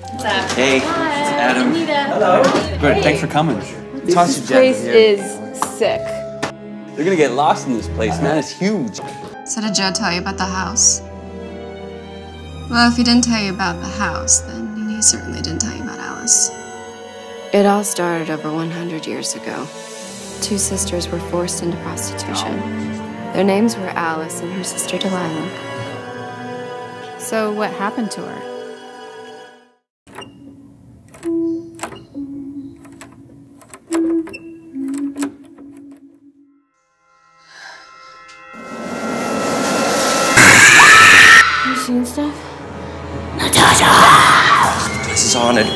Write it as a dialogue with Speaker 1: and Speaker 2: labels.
Speaker 1: Hey, it's Adam.
Speaker 2: Hello.
Speaker 1: Good, thanks for coming.
Speaker 2: This
Speaker 3: place is sick.
Speaker 1: They're gonna get lost in this place, man. It's huge.
Speaker 4: So did Joe tell you about the house? Well, if he didn't tell you about the house, then he certainly didn't tell you about Alice.
Speaker 5: It all started over 100 years ago. Two sisters were forced into prostitution. Their names were Alice and her sister Delilah.
Speaker 3: So, what happened to her?
Speaker 5: You seen stuff?
Speaker 1: This is haunted.